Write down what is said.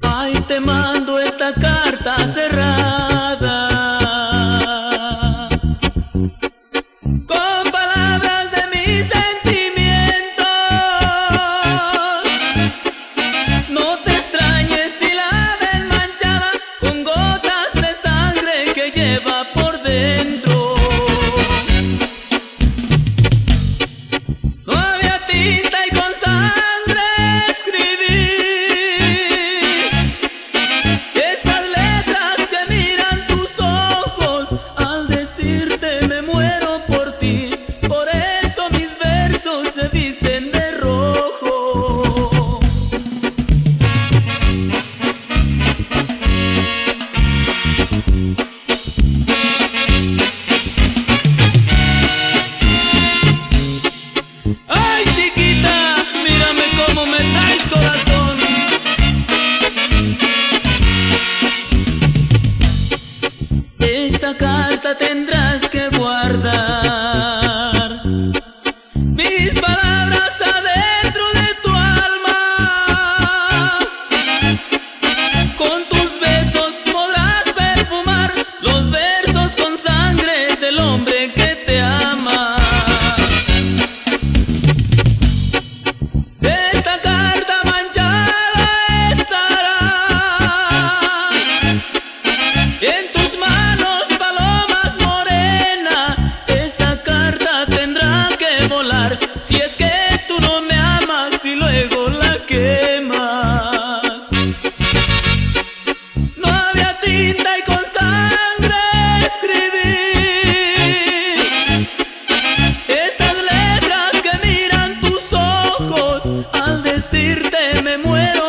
Ay, te mando esta carta cerrada. Si es que tú no me amas y luego la quemas. No había tinta y con sangre escribí estas letras que miran tus ojos al decirte me muero.